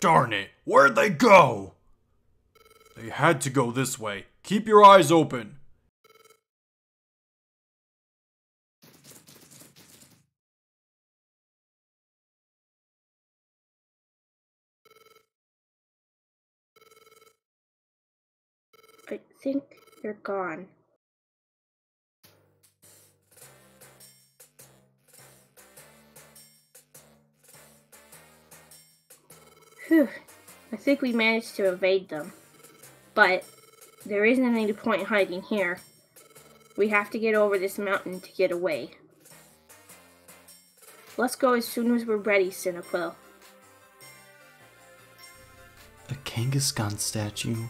Darn it, where'd they go? They had to go this way. Keep your eyes open. I think they're gone. Whew. I think we managed to evade them. But there isn't any point hiding here. We have to get over this mountain to get away. Let's go as soon as we're ready, Cyndaquil. A Kangaskhan statue.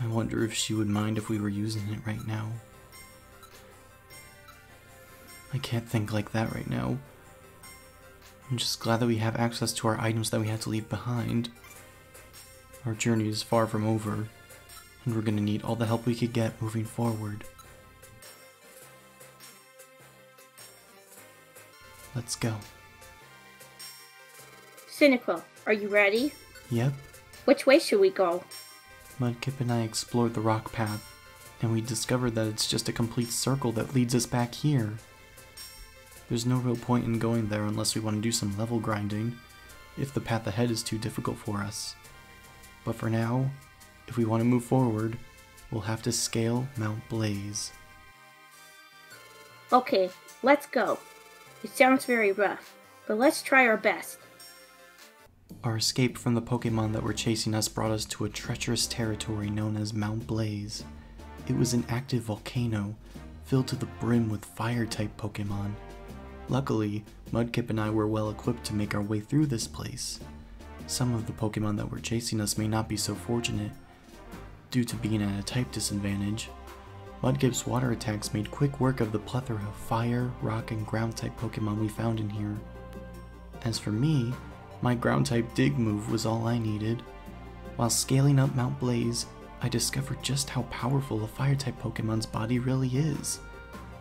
I wonder if she would mind if we were using it right now. I can't think like that right now. I'm just glad that we have access to our items that we had to leave behind. Our journey is far from over, and we're gonna need all the help we could get moving forward. Let's go. Cyndaquil, are you ready? Yep, Which way should we go? Mudkip and I explored the rock path, and we discovered that it's just a complete circle that leads us back here. There's no real point in going there unless we want to do some level grinding, if the path ahead is too difficult for us. But for now, if we want to move forward, we'll have to scale Mount Blaze. Okay, let's go. It sounds very rough, but let's try our best. Our escape from the Pokemon that were chasing us brought us to a treacherous territory known as Mount Blaze. It was an active volcano, filled to the brim with fire type Pokemon. Luckily, Mudkip and I were well equipped to make our way through this place. Some of the Pokemon that were chasing us may not be so fortunate, due to being at a type disadvantage. Mudkip's water attacks made quick work of the plethora of fire, rock, and ground type Pokemon we found in here. As for me, my ground type dig move was all I needed. While scaling up Mount Blaze, I discovered just how powerful a fire type Pokemon's body really is.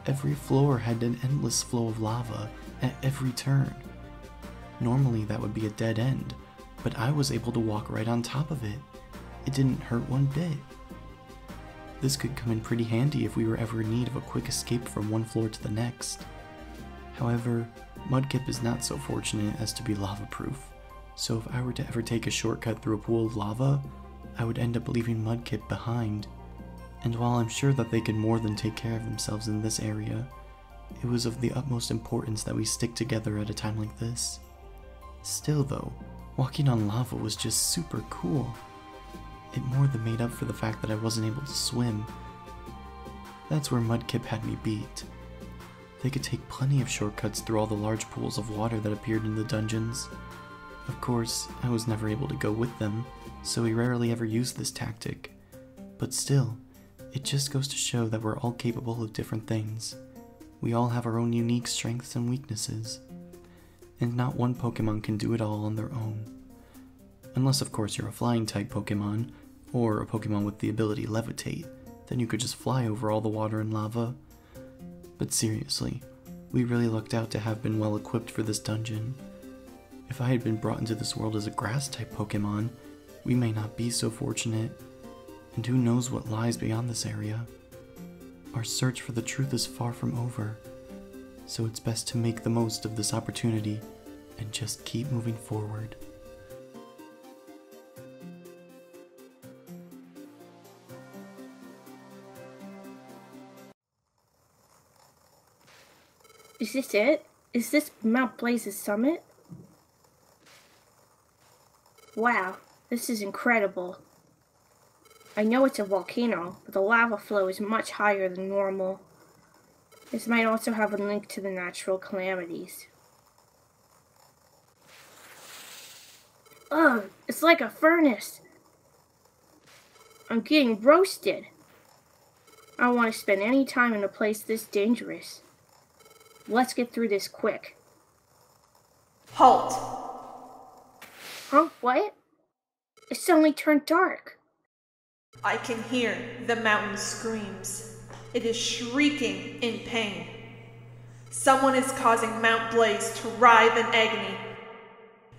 Every floor had an endless flow of lava at every turn. Normally, that would be a dead end, but I was able to walk right on top of it. It didn't hurt one bit. This could come in pretty handy if we were ever in need of a quick escape from one floor to the next. However, Mudkip is not so fortunate as to be lava proof, so if I were to ever take a shortcut through a pool of lava, I would end up leaving Mudkip behind. And while I'm sure that they could more than take care of themselves in this area, it was of the utmost importance that we stick together at a time like this. Still, though, walking on lava was just super cool. It more than made up for the fact that I wasn't able to swim. That's where Mudkip had me beat. They could take plenty of shortcuts through all the large pools of water that appeared in the dungeons. Of course, I was never able to go with them, so we rarely ever used this tactic. But still, it just goes to show that we're all capable of different things. We all have our own unique strengths and weaknesses. And not one Pokemon can do it all on their own. Unless, of course, you're a flying type Pokemon, or a Pokemon with the ability Levitate, then you could just fly over all the water and lava. But seriously, we really lucked out to have been well equipped for this dungeon. If I had been brought into this world as a grass type Pokemon, we may not be so fortunate. And who knows what lies beyond this area? Our search for the truth is far from over, so it's best to make the most of this opportunity and just keep moving forward. Is this it? Is this Mount Blaze's summit? Wow, this is incredible. I know it's a volcano, but the lava flow is much higher than normal. This might also have a link to the natural calamities. Ugh, it's like a furnace. I'm getting roasted. I don't want to spend any time in a place this dangerous. Let's get through this quick. Halt! Huh? What? It suddenly turned dark. I can hear the mountain screams. It is shrieking in pain. Someone is causing Mount Blaze to writhe in agony.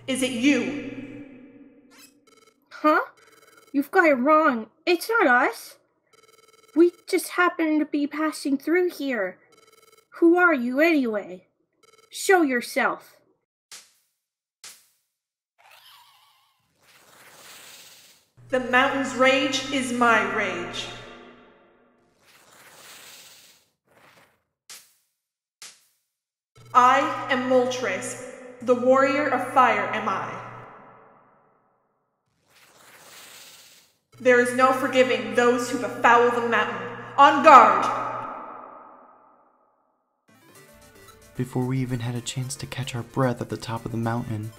Is it you? Huh? You've got it wrong. It's not us. We just happen to be passing through here. Who are you anyway? Show yourself. The mountain's rage is my rage. I am Moltres, the warrior of fire am I. There is no forgiving those who befoul the mountain. On guard! Before we even had a chance to catch our breath at the top of the mountain,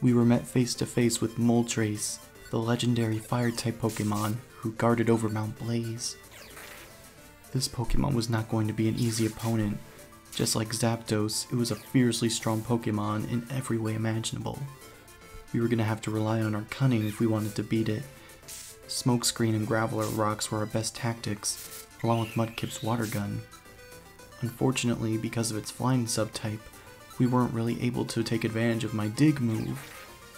we were met face to face with Moltres, the legendary fire type Pokemon who guarded over Mount Blaze. This Pokemon was not going to be an easy opponent. Just like Zapdos, it was a fiercely strong Pokemon in every way imaginable. We were going to have to rely on our cunning if we wanted to beat it. Smokescreen and Gravelerocks were our best tactics, along with Mudkip's water gun. Unfortunately, because of its flying subtype, we weren't really able to take advantage of my dig move,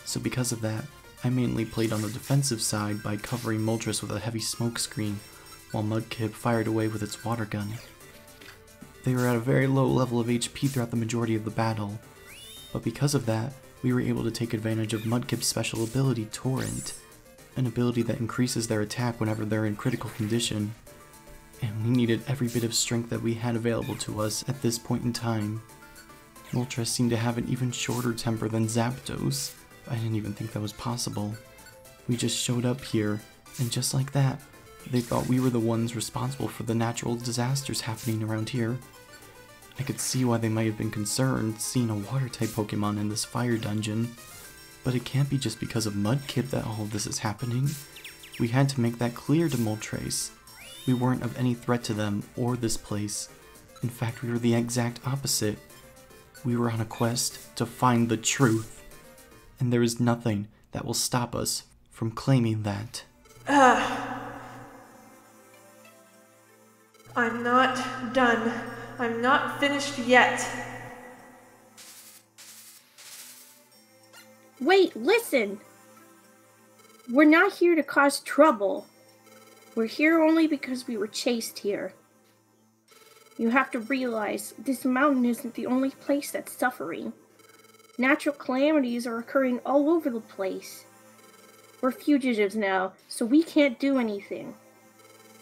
so because of that, I mainly played on the defensive side by covering Moltres with a heavy smoke screen, while Mudkip fired away with its water gun. They were at a very low level of HP throughout the majority of the battle, but because of that, we were able to take advantage of Mudkip's special ability Torrent, an ability that increases their attack whenever they're in critical condition. And we needed every bit of strength that we had available to us at this point in time. Moltres seemed to have an even shorter temper than Zapdos. I didn't even think that was possible. We just showed up here, and just like that, they thought we were the ones responsible for the natural disasters happening around here. I could see why they might have been concerned seeing a water type Pokemon in this fire dungeon, but it can't be just because of Mudkip that all of this is happening. We had to make that clear to Moltres. We weren't of any threat to them or this place. In fact, we were the exact opposite. We were on a quest to find the truth. And there is nothing that will stop us from claiming that. Ah. I'm not done. I'm not finished yet. Wait, listen! We're not here to cause trouble. We're here only because we were chased here. You have to realize this mountain isn't the only place that's suffering. Natural calamities are occurring all over the place. We're fugitives now, so we can't do anything.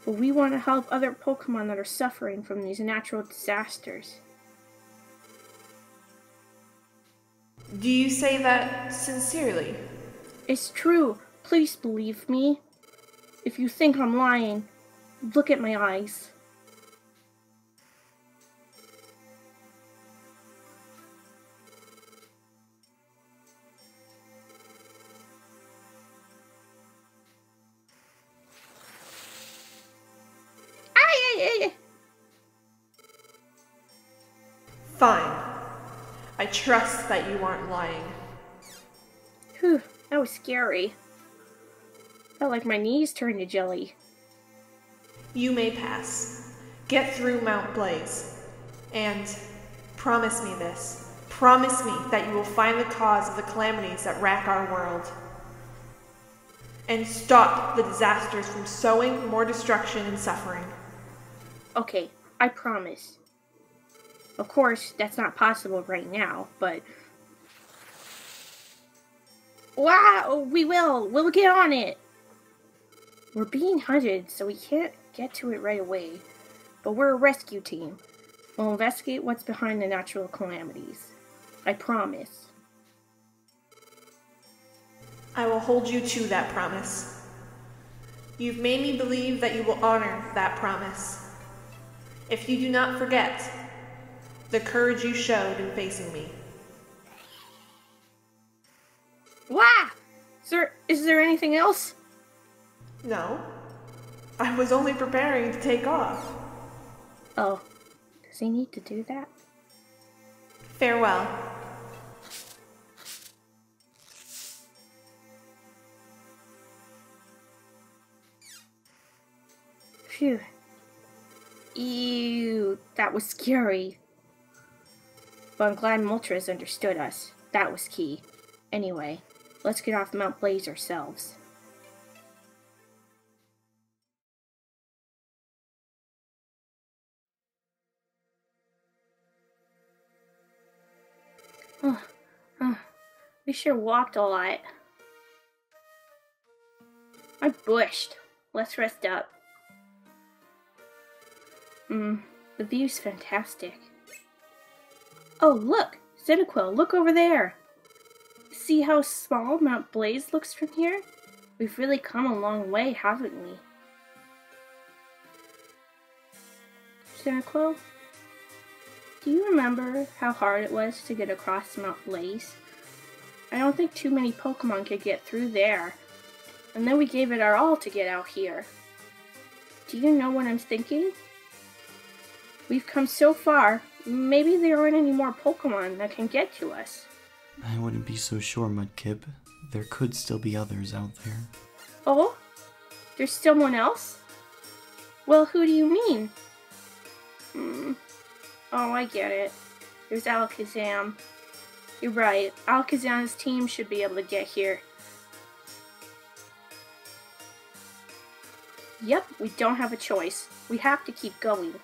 But we want to help other Pokemon that are suffering from these natural disasters. Do you say that sincerely? It's true. Please believe me. If you think I'm lying, look at my eyes. Ay, ay. Fine. I trust that you aren't lying. Whew, that was scary. Felt like my knees turned to jelly. You may pass. Get through Mount Blaze. And promise me this. Promise me that you will find the cause of the calamities that rack our world. And stop the disasters from sowing more destruction and suffering. Okay, I promise. Of course, that's not possible right now, but. Wow, we will! We'll get on it! We're being hunted, so we can't get to it right away. But we're a rescue team. We'll investigate what's behind the natural calamities. I promise. I will hold you to that promise. You've made me believe that you will honor that promise. If you do not forget the courage you showed in facing me. Wow! Sir, is there anything else? No, I was only preparing to take off. Oh, does he need to do that? Farewell. Phew. Ew, that was scary. But I'm glad Moltres understood us. That was key. Anyway, let's get off Mount Blaze ourselves. Oh, oh, we sure walked a lot. I bushed. Let's rest up. Hmm, the view's fantastic. Oh, look! Cyndaquil, look over there! See how small Mount Blaze looks from here? We've really come a long way, haven't we? Cyndaquil, do you remember how hard it was to get across Mount Blaze? I don't think too many Pokemon could get through there. And then we gave it our all to get out here. Do you know what I'm thinking? We've come so far, maybe there aren't any more Pokemon that can get to us. I wouldn't be so sure, Mudkip. There could still be others out there. Oh? There's someone else? Well, who do you mean? Hmm. Oh, I get it. There's Alakazam. You're right. Alakazam's team should be able to get here. Yep, we don't have a choice. We have to keep going.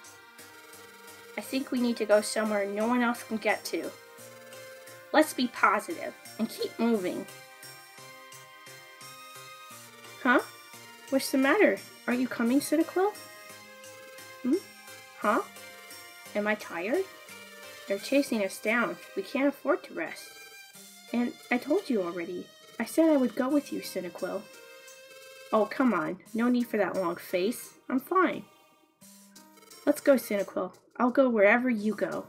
I think we need to go somewhere no one else can get to. Let's be positive and keep moving. Huh? What's the matter? Are you coming, Cyndaquil? Hmm? Huh? Am I tired? They're chasing us down. We can't afford to rest. And I told you already. I said I would go with you, Cyndaquil. Oh, come on. No need for that long face. I'm fine. Let's go, Cyndaquil. I'll go wherever you go.